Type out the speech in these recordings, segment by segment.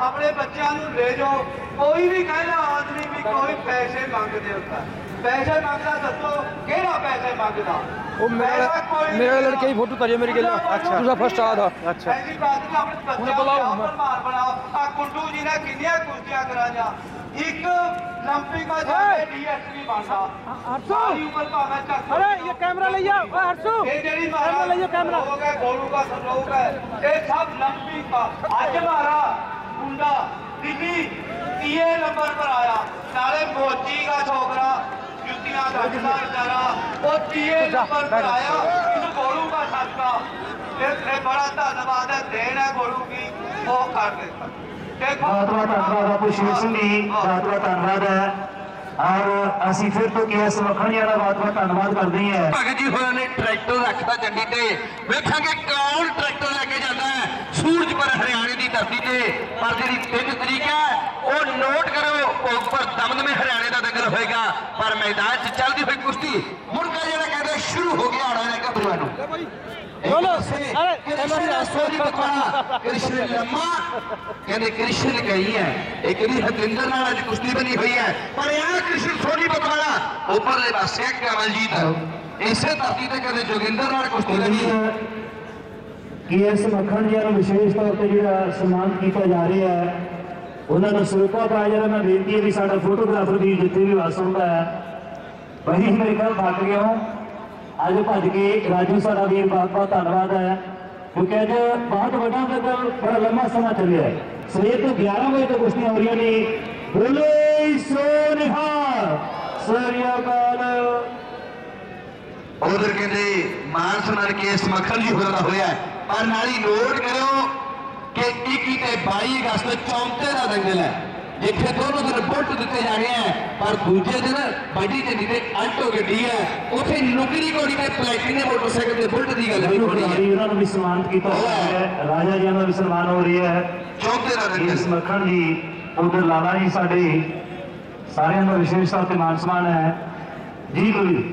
ਆਪਣੇ ਬੱਚਿਆਂ ਨੂੰ ਲੈ ਜਾਓ ਕੋਈ ਵੀ ਕਹਿੰਦਾ ਆਦਮੀ ਵੀ ਕੋਈ ਪੈਸੇ ਮੰਗਦੇ ਹੁੰਦਾ ਪੈਸੇ ਮੰਗਦਾ ਦੱਸੋ ਕਿਹੜਾ ਪੈਸੇ ਮੰਗਦਾ ਉਹ ਮੇਰਾ ਪੈਸਾ ਕੋਈ ਨਹੀਂ ਮੇਰੇ ਲੜਕੇ ਦੀ ਫੋਟੋ ਤਾਰੀ ਮੇਰੀ ਗੱਲ ਅੱਛਾ। ਦੂਸਰਾ ਫਸਟ ਆਇਆ ਦਾ ਅੱਛਾ ਐਸੀ ਬਾਤ ਨਹੀਂ ਆਪਣੇ ਬੱਚਿਆਂ ਨੂੰ ਬੁਲਾਓ ਜਾਓ ਹੁਣ। ਪ੍ਰਮਾਣ ਬਣਾਓ ਆ ਕੁੰਡੂ ਜੀ ਨੇ ਕਿੰਨੀਆਂ ਕੁਰਸੀਆਂ ਕਰਾਈਆਂ ਇੱਕ ਲੰਪੀ ਦਾ ਜਾਵੇ ਡੀਐਸਪੀ ਬਣਦਾ ਸਾਰੀ ਉਮਰ ਭਾਵੇਂ ਚੱਕ अरे ये कैमरा ले जाओ ओए हर्षू ਇਹ ਜਿਹੜੀ कैमरा ले जाओ कैमरा ਲੋਕ ਹੈ ਗੋਲੂ ਦਾ ਸੰਲੋਕ ਹੈ ਇਹ ਸਭ ਲੰਪੀ ਦਾ ਅੱਜ ਮਾਰਾ ਮੁੰਡਾ ਦਿੱਲੀ ਤੀਏ ਨੰਬਰ ਪਰ ਆਇਆ। ਨਾਲੇ ਮੋਚੀ ਦਾ ਛੋਕਰਾ ਜੁੱਤੀਆਂ ਗੱਜਦਾ ਵਿਚਾਰਾ। ਉਹ ਤੀਏ ਨੰਬਰ ਪਰ ਆਇਆ। ਇਸ ਗੋਲੂ ਦਾ ਸਦਕਾ ਇਹ ਇਹ ਬੜਾ ਧੰਨਵਾਦ ਹੈ ਦੇਣ ਹੈ ਗੋਲੂ ਕੀ ਉਹ ਕਰ ਦਿੱਤਾ। ਦੇਖੋ ਬਹੁਤ ਬਹੁਤ ਧੰਨਵਾਦ ਬਾਪੂ ਸ਼ਿਵ ਸਿੰਘ ਜੀ। ਬਹੁਤ ਬਹੁਤ ਧੰਨਵਾਦ ਹੈ। ਔਰ ਅਸੀਂ ਫਿਰ ਤੋਂ ਕੇਐਸ ਮੱਖਣੀਆ ਦਾ ਬਹੁਤ ਬਹੁਤ ਧੰਨਵਾਦ ਕਰਦੇ ਹਾਂ। ਭਗਤ ਜੀ ਹੋਰਾਂ ਨੇ ਟਰੈਕਟਰ ਰੱਖਤਾ ਚੰਡੀ ਤੇ ਵੇਖਾਂਗੇ ਕੌਣ ਟਰੈਕਟਰ ਧਰਤੀ ਤੇ ਪਰ ਜਿਹੜੀ 3 ਤਰੀਕ ਹੈ ਉਹ ਨੋਟ ਕਰੋ ਉਹ ਉੱਪਰ ਦਮਦਮੇ ਹਰਿਆਣੇ ਦਾ ਦੰਗਲ ਹੋਏਗਾ ਪਰ ਮੈਦਾਨ 'ਚ ਚੱਲਦੀ ਹੋਈ ਕੁਸ਼ਤੀ ਮੁਰਗਾ ਜਿਹੜਾ ਕਹਿੰਦੇ ਸ਼ੁਰੂ ਹੋ ਗਿਆ ਆਣਾ ਹੈ ਗੱਭਰੂਆਂ ਨੂੰ बोलो, ਅਰੇ अरे, ਕ੍ਰਿਸ਼ਨ ਸੋਰੀ ਬਖਾਣਾ ਕ੍ਰਿਸ਼ਨ ਲੰਮਾ ਕਹਿੰਦੇ ਕ੍ਰਿਸ਼ਨ ਗਈ ਹੈ ਇੱਕ ਦੀ ਹਤਿੰਦਰ ਨਾਲ ਅੱਜ ਕੁਸ਼ਤੀ ਬਣੀ ਹੋਈ ਹੈ ਪਰ ਇਹ ਕ੍ਰਿਸ਼ਨ ਸੋਰੀ ਬਖਾਣਾ ਉੱਪਰਲੇ ਪਾਸੇ ਕਮਲਜੀਤ ਇਸੇ ਧਰਤੀ ਤੇ ਕਹਿੰਦੇ ਜੋਗਿੰਦਰ ਨਾਲ ਕੁਸ਼ਤੀ ਲੜੀ ਕਿ ਕੇਐਸ ਮੱਖਣ ਜੀ ਨੂੰ ਵਿਸ਼ੇਸ਼ ਤੌਰ ਤੇ ਜਿਹੜਾ ਸਨਮਾਨ ਕੀਤਾ ਜਾ ਰਿਹਾ ਹੈ, ਉਹਨਾਂ ਨੂੰ ਸਰੂਪਾ ਪਾਇਆ ਜਾ ਮੈਂ ਬੇਨਤੀ ਹੈ ਵੀ ਸਾਡਾ ਫੋਟੋਗ੍ਰਾਫਰ ਵੀ ਜਿੱਥੇ ਵੀ ਵਾਸ ਹੁੰਦਾ ਹੈ ਵਹੀ ਮੇਰੇ ਖਿਆਲ ਥੱਕ ਗਿਆ ਹਾਂ। ਅੱਜ ਭੱਜ ਕੇ ਰਾਜੂ ਸਾਡਾ ਵੀਰ ਬਹੁਤ ਬਹੁਤ ਧੰਨਵਾਦ ਹੈ, ਕਿਉਂਕਿ ਅੱਜ ਬਹੁਤ ਵੱਡਾ ਦੰਗਲ ਬੜਾ ਲੰਮਾ ਸਮਾਂ ਚੱਲਿਆ ਹੈ। ਸਵੇਰ ਤੋਂ 11 ਵਜੇ ਤੱਕ ਕੁਸ਼ਤੀਆਂ ਹੋ ਰਹੀਆਂ ਨੇ। ਬੋਲੇ ਸੋ ਸਰੀਆ ਕਾਲ ਉਧਰ ਕਹਿੰਦੇ ਮਾਨ ਸਨਮਾਨ ਕੇਸ ਮੱਖਣ ਜੀ ਹੋਇਆ ਹੋਇਆ ਪਰ ਨਾਲ ਹੀ ਨੋਟ ਕਰੋ ਕਿ 21 ਤੇ 22 ਅਗਸਤ ਚੌਂਤੇ ਦਾ ਦੰਗਲ ਹੈ ਜਿੱਥੇ ਦੋਨੋਂ ਦਿਨ ਬੁਲਟ ਦਿੱਤੇ ਜਾਣੇ ਹੈ ਪਰ ਦੂਜੇ ਦਿਨ ਵੱਡੀ ਤੇ ਤੇ ਆਲਟੋ ਗੱਡੀ ਹੈ। ਉੱਥੇ ਨੁਕਰੀ ਘੋੜੀ ਤੇ ਪਲੈਟੀਨੇ ਮੋਟਰਸਾਈਕਲ ਤੇ ਬੁਲਟ ਦੀ ਗੱਲ ਨਹੀਂ ਹੋ। ਰਹੀ ਉਹਨਾਂ ਨੂੰ ਵੀ ਸਨਮਾਨਿਤ ਕੀਤਾ ਜਾ ਰਿਹਾ ਹੈ। ਰਾਜਾ ਜੀ ਦਾ ਵੀ ਸਨਮਾਨ ਹੋ ਰਿਹਾ ਹੈ। ਚੌਂਤੇ ਦਾ ਇਸ ਦੰਗਲ ਮੱਖਣ ਜੀ ਉਧਰ ਲਾਲਾ ਜੀ ਸਾਡੇ ਸਾਰਿਆਂ ਦਾ ਵਿਸ਼ੇਸ਼ ਤੌਰ ਤੇ ਮਾਨ ਸਨਮਾਨ ਹੈ। ਜੀ ਗੁਰੂ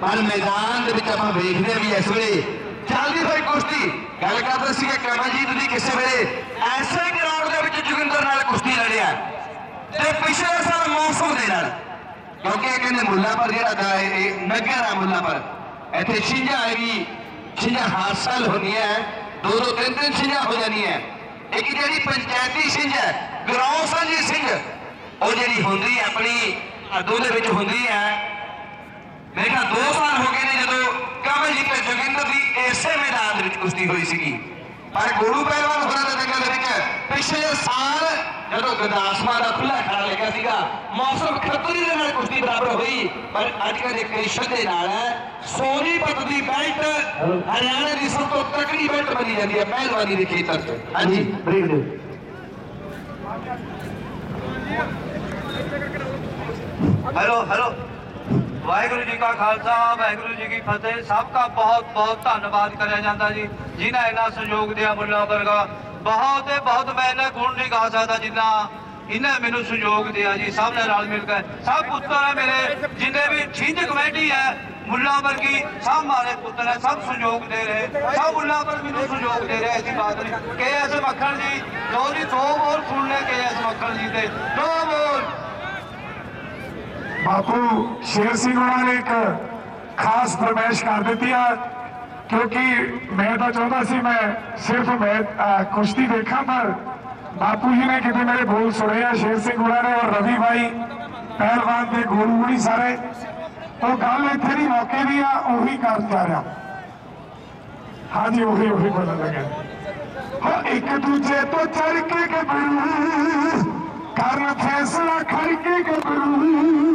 ਪਰ ਮੈਦਾਨ ਦੇ ਵਿੱਚ ਆਪਾਂ ਵੇਖਦੇ ਵੀ ਇਸ ਵੇਲੇ ਚੱਲਦੀ ਹੋਈ ਕੁਸ਼ਤੀ ਗੱਲ ਕਰਦੇ ਸੀਗੇ ਕਮਲਜੀਤ ਦੀ ਕਿਸੇ ਵੇਲੇ ਐਸੇ ਗਰਾਊਂਡ ਦੇ ਵਿੱਚ ਜੋਗਿੰਦਰ ਨਾਲ ਕੁਸ਼ਤੀ ਲੜਿਆ ਤੇ ਪਿਛਲੇ ਸਾਲ ਮੌਸਮ ਦੇ ਨਾਲ, ਕਿਉਂਕਿ ਇਹ ਕਹਿੰਦੇ ਮੁੱਲਾਪੁਰ ਜਿਹੜਾ ਦਾ ਇਹ ਨਗਰ ਆ ਮੁੱਲਾਪੁਰ ਇੱਥੇ ਛਿੰਝਾਂ ਆਏਗੀ ਛਿੰਝਾਂ ਹਰ ਸਾਲ ਹੁੰਦੀਆਂ ਹੈ। ਦੋ ਦੋ ਤਿੰਨ ਤਿੰਨ ਛਿੰਝਾਂ ਹੋ ਜਾਂਦੀਆਂ ਹੈ। ਇੱਕ ਜਿਹੜੀ ਪੰਚਾਇਤੀ ਛਿੰਝ ਹੈ ਗਰਾਉਂ ਸਾਂਝੀ ਸਿੰਘ ਉਹ ਜਿਹੜੀ ਹੁੰਦੀ ਹੈ ਆਪਣੀ ਅਦੋਂ ਦੇ ਵਿੱਚ ਹੁੰਦੀ ਹੈ ਮੇਰੇ ਖਿਆਲ ਦੋ ਸਾਲ ਹੋ ਗਏ ਨੇ ਜਦੋਂ ਕਮਲਜੀਤ ਤੇ ਜੋਗਿੰਦਰ ਦੀ ਇਸੇ ਮੈਦਾਨ ਦੇ ਵਿੱਚ ਕੁਸ਼ਤੀ ਹੋਈ ਸੀਗੀ। ਪਰ ਗੋਲੂ ਪਹਿਲਵਾਨ ਹੋਰਾਂ ਦੇ ਦੰਗਲ ਦੇ ਵਿੱਚ ਪਿਛਲੇ ਸਾਲ ਜਦੋਂ ਗਰਦਾਸਮਾ ਦਾ ਖੁੱਲਾ ਖੜਾ ਲੱਗਿਆ ਸੀਗਾ, ਮੌਸਮ ਖੱਤਰੀ ਦੇ ਨਾਲ ਕੁਸ਼ਤੀ ਬਰਾਬਰ ਹੋਈ। ਪਰ ਅੱਜ ਦੇ ਕ੍ਰਿਸ਼ਨ ਦੇ ਨਾਲ ਸੋਨੀਪਤ ਦੀ ਬੈਲਟ ਹਰਿਆਣਾ ਦੀ ਸਭ ਤੋਂ ਤਕੜੀ ਬੈਲਟ ਬਣੀ ਜਾਂਦੀ ਹੈ, ਪਹਿਲਵਾਨੀ ਦੇ ਖੇਤਰ 'ਚ ਹਾਂਜੀ। ਬ੍ਰੇਕ ਦਿਓ ਹੈਲੋ ਹੈਲੋ ਵਾਹਿਗੁਰੂ ਜੀ ਕਾ ਖਾਲਸਾ, ਵਾਹਿਗੁਰੂ ਜੀ ਕੀ ਫਤਿਹ। ਸਭ ਦਾ ਬਹੁਤ ਬਹੁਤ ਧੰਨਵਾਦ ਕਰਿਆ ਜਾਂਦਾ ਜੀ, ਜਿਨ੍ਹਾਂ ਇਹਨਾਂ ਸਹਿਯੋਗ ਦਿਆ ਮੁੱਲਾ ਵਰਗਾ ਬਹੁਤ ਤੇ ਬਹੁਤ ਮੈਂ ਇਹਨਾਂ ਗੁਣ ਨਹੀਂ ਗਾ ਸਕਦਾ ਜਿੰਨਾ ਇਹਨਾਂ ਮੈਨੂੰ ਸਹਿਯੋਗ ਦਿਆ ਜੀ, ਸਭ ਨੇ ਰਲ ਮਿਲ ਕੇ। ਸਭ ਪੁੱਤਰ ਹੈ ਮੇਰੇ, ਜਿੰਨੇ ਵੀ ਛਿੰਝ ਕਮੇਟੀ ਹੈ, ਮੁੱਲਾ ਵਰਗੀ, ਸਭ ਮਾਰੇ ਪੁੱਤਰ ਹੈ, ਸਭ ਸਹਿਯੋਗ ਦੇ ਰਹੇ। ਸਭ ਮੁੱਲਾ ਪਰ ਮੈਨੂੰ ਸਹਿਯੋਗ ਦੇ ਰਹੇ, ਐਸੀ ਬਾਤ ਨਹੀਂ। ਕੇ ਐਸ ਮੱਖਣ ਜੀ, ਦੋ ਜੀ ਦੋ ਬੋਲ ਸੁਣ ਕੇ ਐਸ ਮੱਖਣ ਜੀ ਦੇ ਦੋ ਬੋਲ। ਬਾਪੂ, ਸ਼ੇਰ ਸਿੰਘ ਹੋਣਾ ਨੇ ਇੱਕ ਖਾਸ ਫਰਮਾਇਸ਼ ਕਰ ਦਿੱਤੀ ਆ, ਕਿਉਂਕਿ ਮੈਂ ਤਾਂ ਚਾਹੁੰਦਾ ਸੀ ਮੈਂ ਸਿਰਫ ਮੈਂ ਕੁਸ਼ਤੀ ਦੇਖਾਂ, ਪਰ ਬਾਪੂ ਜੀ ਨੇ ਕਿਤੇ ਮੇਰੇ ਬੋਲ ਸੁਣੇ ਆ, ਸ਼ੇਰ ਸਿੰਘ ਹੋਣਾ ਨੇ ਔਰ ਰਵੀ ਭਾਈ ਪਹਿਲਵਾਨ ਤੇ ਗੋਲੂ ਹੁਣੀ ਸਾਰੇ। ਉਹ ਗੱਲ ਇੱਥੇ ਦੀ ਮੌਕੇ ਦੀ ਆ, ਉਹੀ ਕਰ ਜਾ ਰਿਹਾ। ਹਾਂਜੀ, ਉਹੀ ਉਹੀ ਬੋਲਣ ਲੱਗਾ। ਹਾਂ, ਇੱਕ ਦੂਜੇ ਤੋਂ ਚੜ ਕੇ ਗੱਭਰੂ ਕਰਨ ਫੈਸਲਾ ਖੜ ਕੇ ਗੱਭਰੂ